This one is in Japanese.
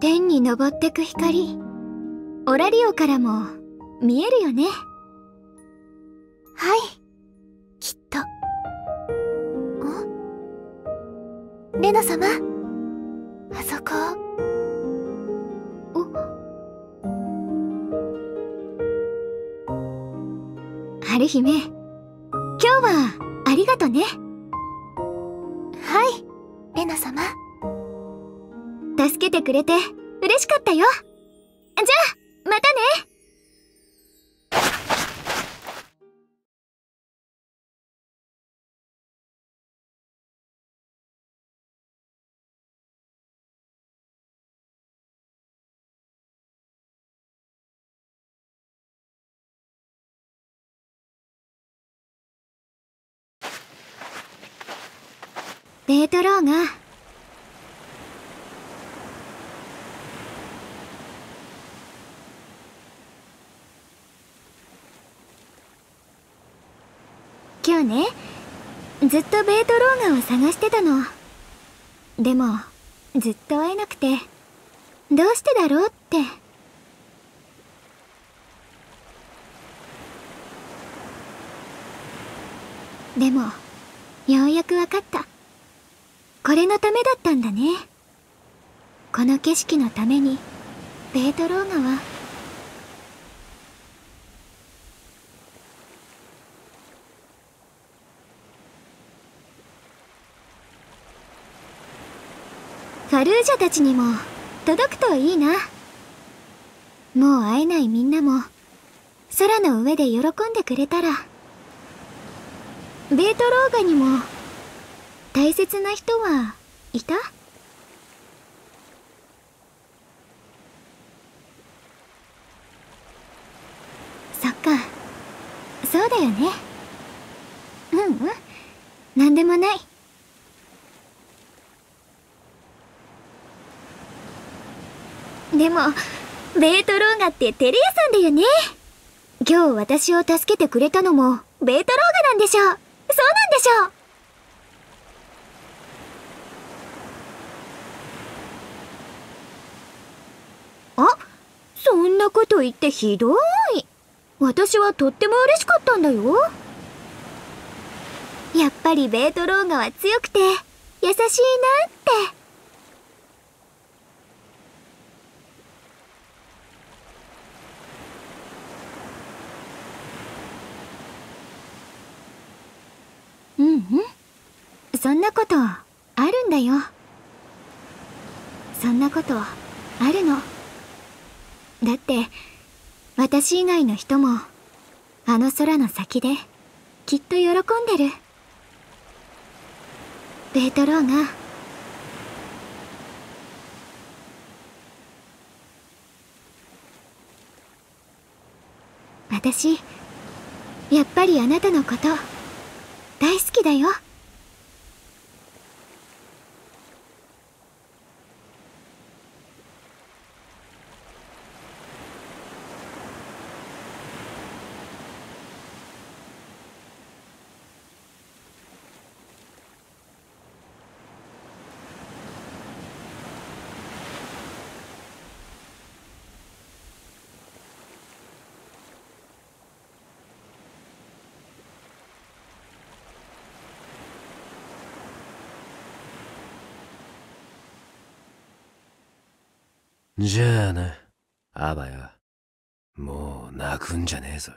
天に昇ってく光。オラリオからも見えるよね。はい。きっと。んレナ様。あそこ。春姫今日はありがとね。はい。レナ様助けてくれて嬉しかったよ。じゃあまたね。デートローが今日ね。ずっとベートローガを探してたの。でもずっと会えなくて。どうしてだろうって。でもようやくわかった。これのためだったんだね。この景色のためにベートローガはファルージャたちにも届くといいな。もう会えないみんなも。空の上で喜んでくれたら。ベートローガにも大切な人はいた？そっか。そうだよね。うんうん。何でもない。でもベートローガってテレ屋さんだよね今日私を助けてくれたのもベートローガなんでしょう？そうなんでしょう？あそんなこと言ってひどい。私はとっても嬉しかったんだよ。やっぱりベートローガは強くて優しいなってうんうんそんなことあるんだよ。そんなことあるの。だって私以外の人もあの空の先できっと喜んでる。ベートローが。私やっぱりあなたのこと大好きだよ。じゃあな、アバヤ。もう泣くんじゃねえぞ。